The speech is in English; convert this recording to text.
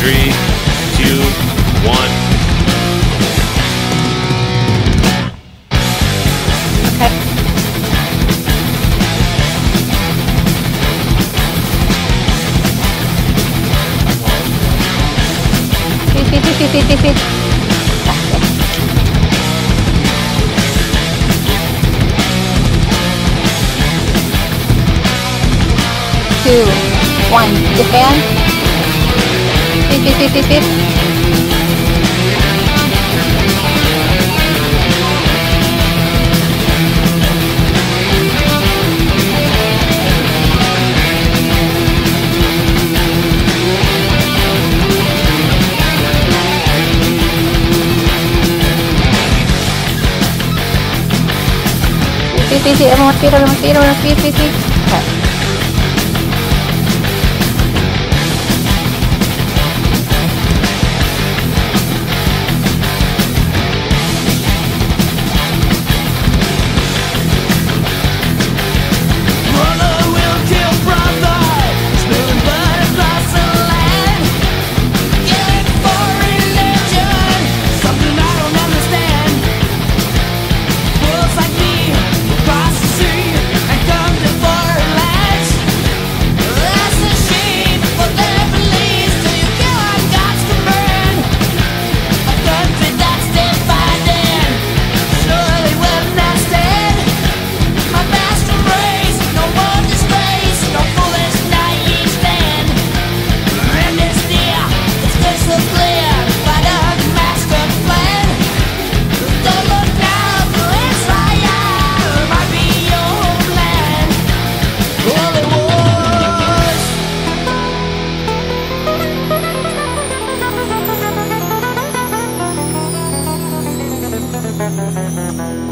Three, two, one. Okay. Feed, feed, feed, feed, feed, feed. Two, one, Japan. Sí, sí, sí, vamos a tirar, vamos a tirar, vamos a tirar, sí, sí. Música